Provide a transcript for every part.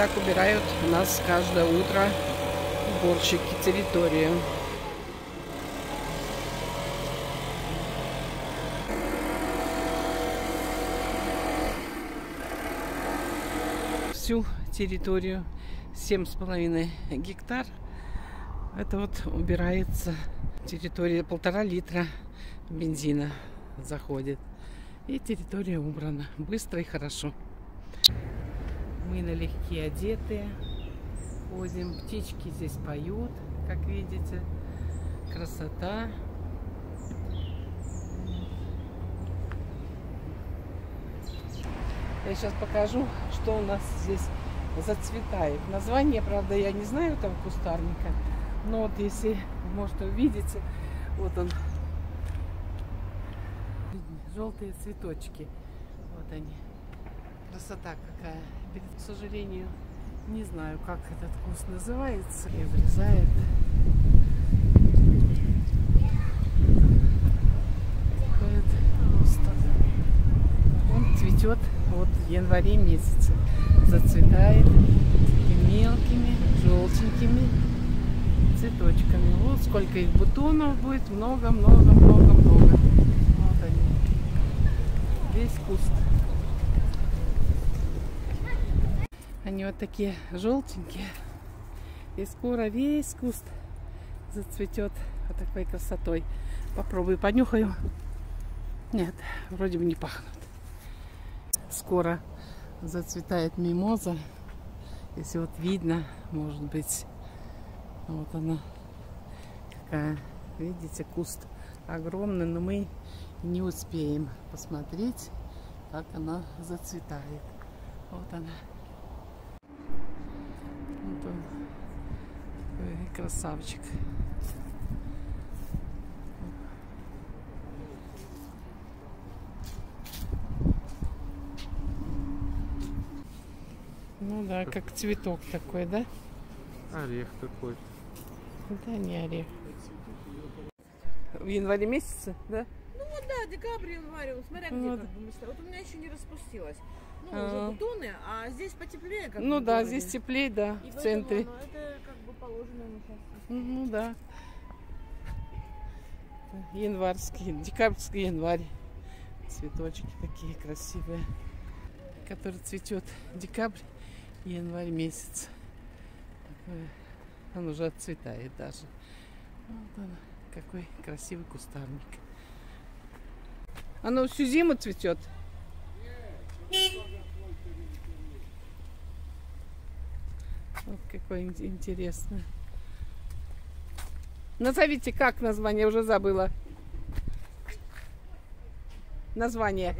так убирают у нас каждое утро уборщики территорию. Всю территорию семь с половиной гектар. Это вот убирается территория полтора литра бензина заходит. И территория убрана. Быстро и хорошо. Мы налегке одетые. Ходим. Птички здесь поют, как видите. Красота. Я сейчас покажу, что у нас здесь зацветает. Название, правда, я не знаю этого кустарника. Но вот если, может, увидите, вот он. Желтые цветочки. Вот они. Красота какая. К сожалению, не знаю, как этот куст называется. И врезает. Он цветет вот в январе месяце. Зацветает мелкими, желтенькими цветочками. Вот сколько их бутонов будет. Много, много, много, много. Вот они. Весь куст. Они вот такие желтенькие. И скоро весь куст зацветет вот такой красотой. Попробую, понюхаю. Нет, вроде бы не пахнут. Скоро зацветает мимоза. Если вот видно, может быть, вот она какая. Видите, куст огромный, но мы не успеем посмотреть, как она зацветает. Вот она. Вот он. Такой красавчик. Ну да, как цветок такой, да? Орех такой. Да не орех. В январе месяце, да? Ну вот да, декабрь, январь, смотря Ну где да. как бы. Вот у меня еще не распустилось. Ну, А. уже бутоны, а здесь потеплее как Ну да, здесь теплее, да, И в центре. оно- это как бы положено ему сейчас. Ну да. Январский, декабрьский январь. Цветочки такие красивые. Который цветет декабрь и январь месяц. Он уже отцветает даже. Вот он, какой красивый кустарник. Оно всю зиму цветет. Вот какой ин- интересный. Назовите, как название, уже забыла. Название.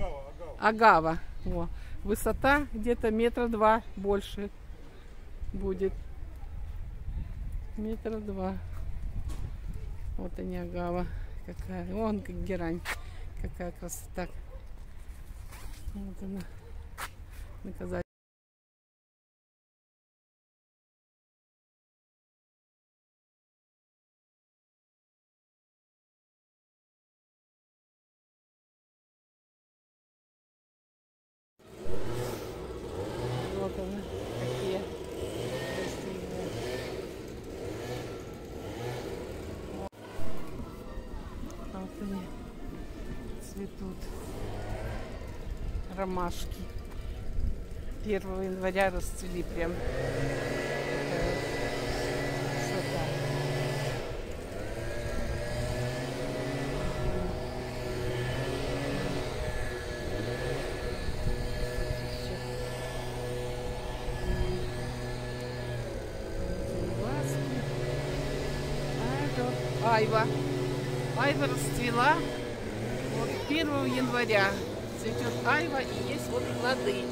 Агава. Во. Высота где-то метра два больше будет. Метра два. Вот они агава. Какая. Вон как герань. Какая красота. Вот она. Наказать. Вот она, какие красивые. Вот они цветут. Ромашки. 1 января расцвели прям. Айва. Айва. Расцвела вот 1 января. Цветет айва и есть вот плоды.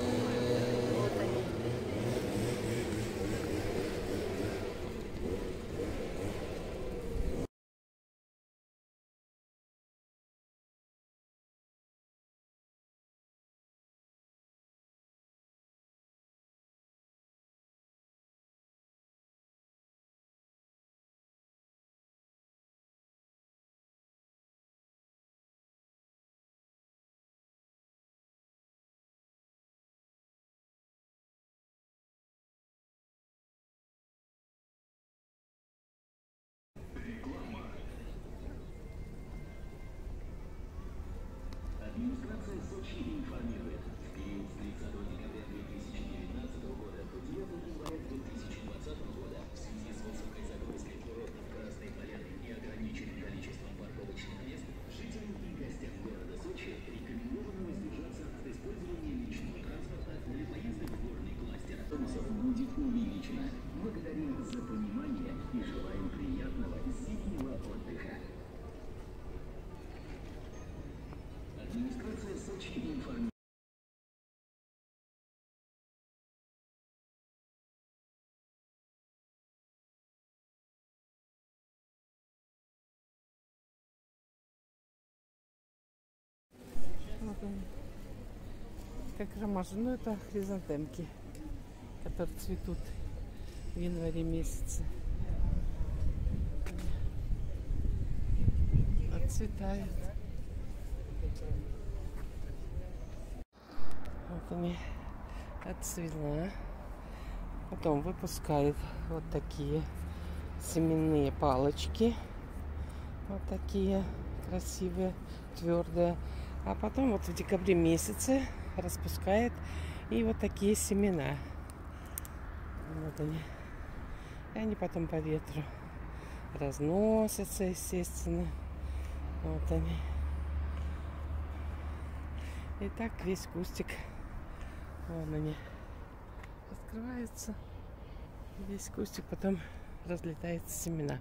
Чили планирует. И прикорольника Как ромаши. Ну, это хризантемки, которые цветут в январе месяце. Отцветают. Вот они отцвела. Потом выпускает вот такие семенные палочки. Вот такие красивые, твердые. А потом вот в декабре месяце распускает и вот такие семена. Вот они. И они потом по ветру разносятся, естественно. Вот они. И так весь кустик. Вон они. Открывается. Весь кустик потом разлетается семена.